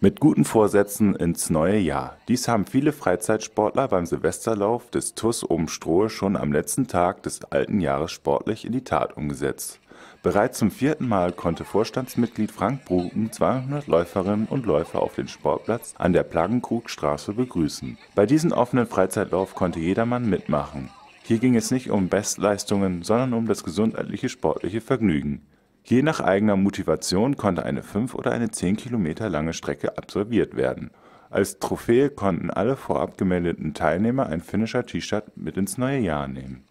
Mit guten Vorsätzen ins neue Jahr. Dies haben viele Freizeitsportler beim Silvesterlauf des TuS Obenstruhe schon am letzten Tag des alten Jahres sportlich in die Tat umgesetzt. Bereits zum vierten Mal konnte Vorstandsmitglied Frank Bruken 200 Läuferinnen und Läufer auf dem Sportplatz an der Plagenkrugstraße begrüßen. Bei diesem offenen Freizeitlauf konnte jedermann mitmachen. Hier ging es nicht um Bestleistungen, sondern um das gesundheitliche sportliche Vergnügen. Je nach eigener Motivation konnte eine 5 oder eine 10 Kilometer lange Strecke absolviert werden. Als Trophäe konnten alle vorab gemeldeten Teilnehmer ein Finisher-T-Shirt mit ins neue Jahr nehmen